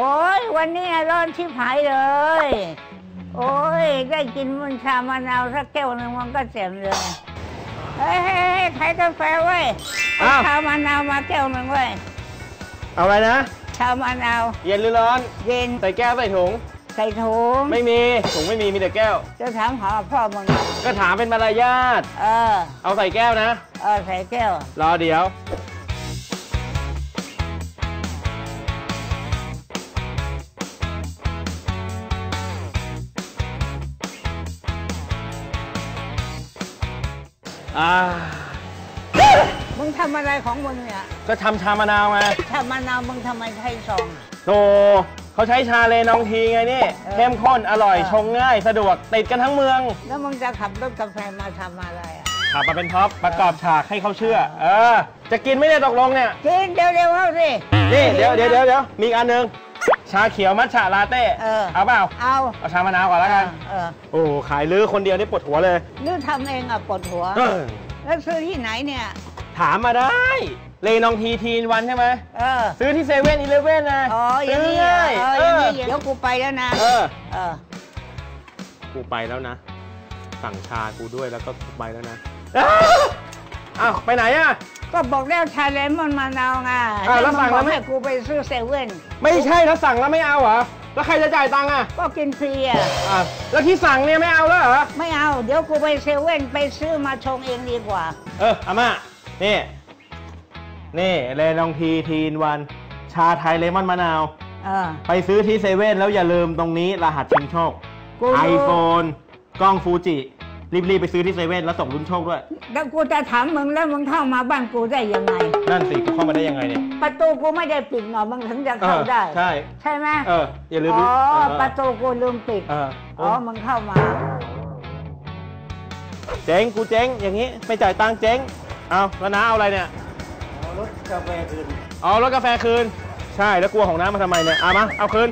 โอ้ยวันนี้ร้อนชิบหายเลย โอ้ยได้กินมันชามะนาวสักแก้วหนึ่งมันก็เจ็บเลยเฮ้ยเฮ้ยเฮ้ยขายกาแฟเว้ยเอาอ้าว ชามะนาวมาแก้วหนึ่งเว้ยเอาอะไรนะ ชามะนาวเย็นหรือร้อน เย็นใส่แก้วใส่ถุง ใส่ถุงไม่มี ถุงไม่มี มีแต่แก้ว จะถามหาพ่อมึงก็ถามเป็นมารยาท เออ เอาใส่แก้วนะ เออใส่แก้ว รอเดี๋ยว อ่า มึงทำอะไรของมึงเนี่ยก็ทำชามะนาวไงชามะนาวมึงทำไมใช้ซองโตเขาใช้ชาระนองทีไงนี่ เออเข้มข้น อร่อย เออ ชงง่าย สะดวก ติดกันทั้งเมือง แล้วมึงจะขับรถกาแฟมาทำอะไรอะขับมาเป็นท็อป ประกอบฉากให้เขาเชื่อ เออ จะกินไหม่ได้ตกลงเนี่ย กินเร็วๆเข้าสินี่ เดี๋ยวเดี๋ยวเดี๋ยวเดี๋ยวมีอีกอันหนึง ชาเขียวมัทฉะลาเต้เออ เอาเปล่าเอาเอาชามะนาวก่อนแล้วกัน เออโอ้โหขายลื้อคนเดียวนี่ปวดหัวเลยหรือทำเองอะปวดหัว เออ แล้วซื้อที่ไหนเนี่ย ถามมาได้ เลนองทีทีนวันใช่ไหมเออ ซื้อที่เซเว่นอีเลฟเว่นนะอ๋ออย่างซื้อนี้เหรอง่ายเออเออย่างอนี้เดี๋ยวกูไปแล้วนะ เออ เออ กูไปแล้วนะ สั่งชากูด้วยแล้วก็กูไปแล้วนะ อ้าวอ้าวไปไหนอะ ก็บอกแล้วชาเลมอนมะนาวไงอ้าวแล้วสั่งบแล้อวกไม่ ให้กูไปซื้อเซเว่นไม่ใช่ถ้าสั่งแล้วไม่เอาเหรอ แล้วใครจะจ่ายตังค์อะก็กินฟรีอะอะแล้วที่สั่งเนี่ยไม่เอาแล้วเหรอ ไม่เอา เดี๋ยวกูไปเซเว่นไปซื้อมาชงเองดีกว่า เอออาม่า นี่ นี่เลนองทีทีนวัน ชาไทยเลมอนมะนาว เออ ไปซื้อที่เซเว่นแล้วอย่าลืมตรงนี้รหัสชิงโชค กูรู้ไอโฟนกล้องฟูจิ รีบๆไปซื้อที่เซเว่นแล้วส่งลุ้นโชคด้วย แล้วกูจะถามมึงแล้วมึงเข้ามาบ้านกูได้ยังไง นั่นสิกูเข้ามาได้ยังไงเนี่ย ประตูกูไม่ได้ปิดหนอมึงถึงจะเข้าได้เออใช่ ใช่ไหมเอออย่าลืมอ๋อเออประตูกูลืมปิดเอออ๋อมึงเข้ามา เจ๊งกูเจ๊งอย่างนี้ไม่จ่ายตังค์เจ๊งเอาแล้วน้าเอาอะไรเนี่ยรถกาแฟคืนเอารถกาแฟคืน ใช่แล้วกลัวของน้ามาทำไมเนี่ยเอามาเอาคืน